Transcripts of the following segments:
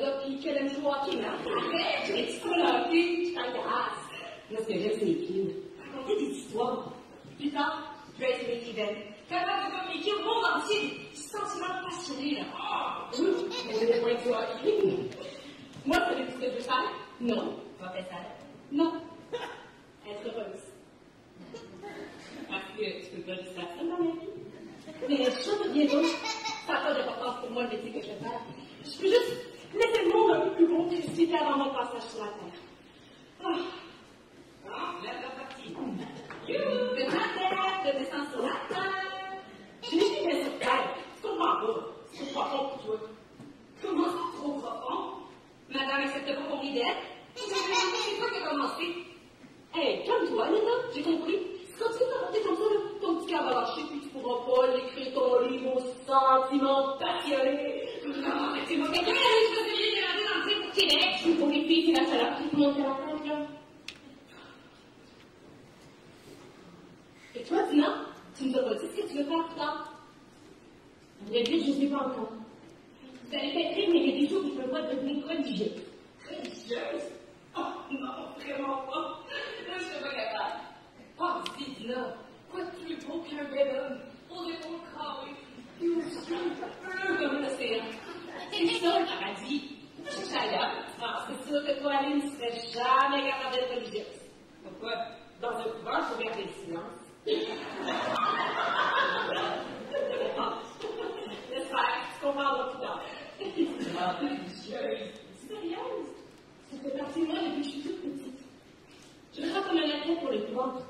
gars puis qu'elle aime jouer au hockey, hein? Arrête, j'ai dit ça, là, hockey, je t'agace. Moi, ce que j'aime, c'est les filles. Raconter des histoires. Plus tard, Grace McKibben. Capable de communiquer. Du sentiment passionné, là. Ah, mais je pas. Moi, savez ce que je veux faire? Non. Non. pas dire ça dans ma vie. Mais ça devient donc, ça n'a pas d'importance pour moi le métier que je faire. Je peux juste laisser le monde un peu plus gros que je suis avant mon passage sur la terre. Ah. Ah, la partie. You, de la terre, de descendre sur la terre. Je n'ai jamais sur terre. Comprends pas. C'est pas bon pour toi. Comment ça, trop profond? Madame accepte pas qu'on l'idée. C'est toi qui as commencé. Hé, calme-toi, Nina, j'ai compris. C'est comme comme ça, puis tu pourras pas l'écrire ton livre aux sentiments passionnés. Non, mais c'est moi quelqu'un qui a choisi de regarder dans le film pour Québec. Pour les filles, c'est la chaleur qui te monte à la tête, là. Et toi, Tina, tu nous as pas dit ce que tu veux faire plus tard. Je sais pas encore. Vous allez peut-être mais il y a des jours où je me vois devenir religieuse. Religieuse? Oh, non, vraiment pas. Là, je suis pas capable. Oh, dis, Dina, quoi de plus beau qu'un bel homme? Aux épaules carrées, puis aux yeux bleus comme l'océan. C'est ça le paradis. Je suis ailleurs. Ah, c'est sûr que toi, Aline, tu serais jamais capable d'être religieuse. Pourquoi? Dans un couvent, il faut garder le silence. J'espère que tu comprendras plus tard. Ah, religieuse. Sérieuse? Ça fait partie de moi depuis que je suis toute petite. Je sens comme un athlète pour le ventre.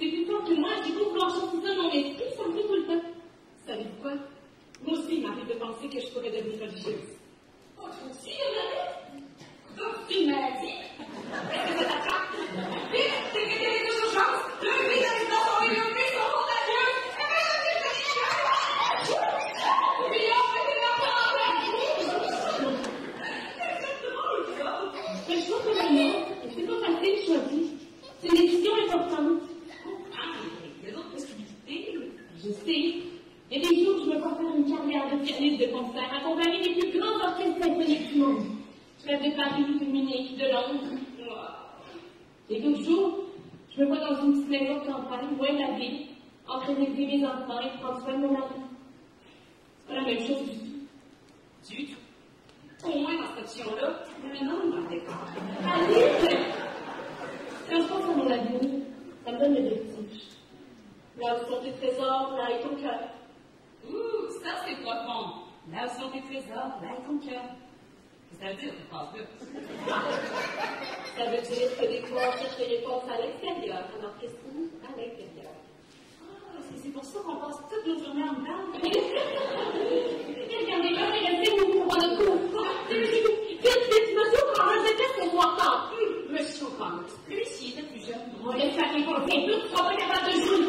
C'est plus fort que moi, je découvre vouloir ça dans mon esprit, ça me fait tout le temps. Savez-vous quoi? Moi aussi, il m'arrive de penser que je pourrais devenir religieuse. Oh, toi aussi, Elisabeth? Donc, c'est une maladie? Est-ce que ça t'attrape? Vite, t'es que t'es des urgences! Le vide dans les enfants et le vide au monde à Dieu! Et puis, je suis religieuse! Puis, on fait des enfants! Exactement, le cas. Mais je trouve que la mort, c'est pas facile de choisir. C'est une décision importante. Ah, il y a d'autres possibilités. Je sais. Il y a des jours où je me vois faire une carrière de pianiste de concert, accompagner les plus grands orchestres symphoniques du monde. Je rêve de Paris, de Munich, de Londres. Et d'autres jours, je me vois dans une petite maison de campagne, loin de la ville, en train d'élever mes enfants et de prendre soin de mon mari. C'est pas la même chose du tout. Du tout. Au moins, dans cette option-là, il y a un homme dans le décor. Allez! Quand je pense à mon avenir, ça me donne le vertige. Là où sont tes trésors, là est ton cœur. Ouh, ça, c'est profond. Là où sont tes trésors, là est ton cœur. Ça veut dire qu'on passe. Ça veut dire que des fois, on cherche les réponses à l'extérieur, alors qu'est-ce qu'on à l'intérieur? Ah, c'est pour ça qu'on passe toute notre journée en dedans. Regardez-là, restez-vous pour le coup. Vite, vite, monsieur Commerce, j'étais pour voir tant. Monsieur Commerce, lui, s'il était plus jeune, on laisse arriver, on fait tout, on va capable de jouer.